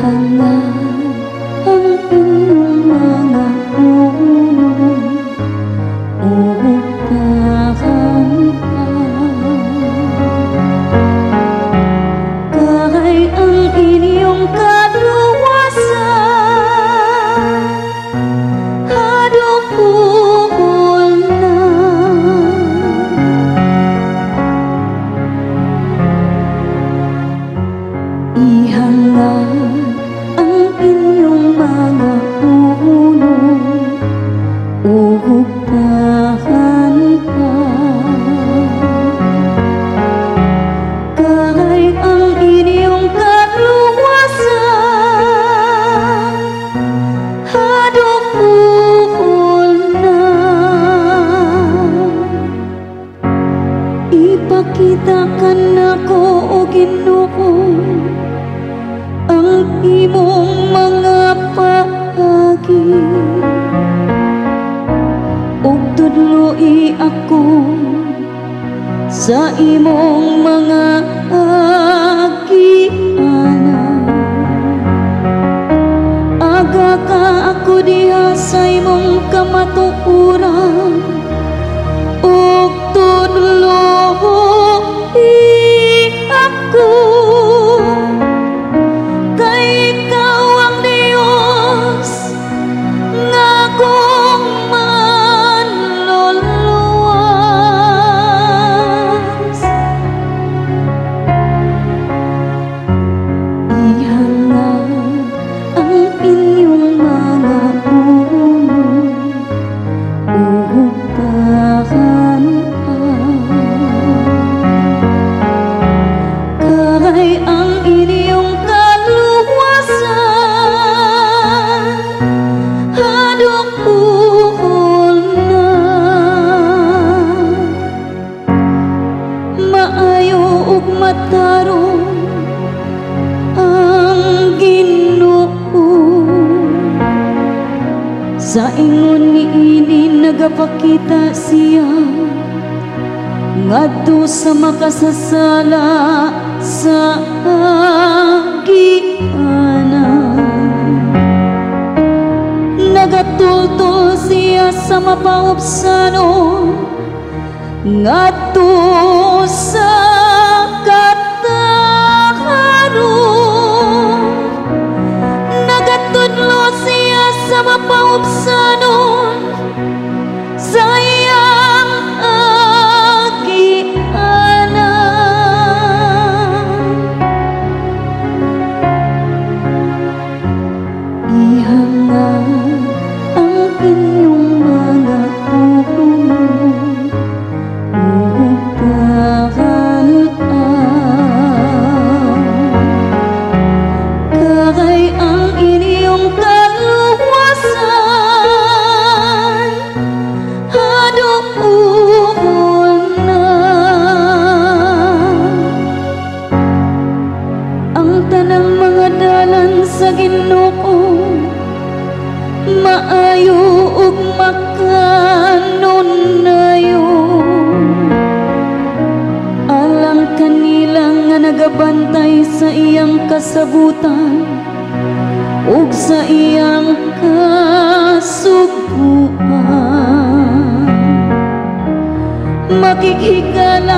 Ihangan ang inyong mga Ihangan ang inyong mga imong mga paagi. Ug tudloi ako sa imong mga agiana Sa ingon ni ini nagapakita siya ngadto sa makasasala sa agiana nagatultol siya sa mapaubsanon ngadto sa sa mapaubsanon Maayo ug makanunayo Alang kanila nga nagabantay sa iyang kasabutan ug sa iyang kasubuan. Makikhigala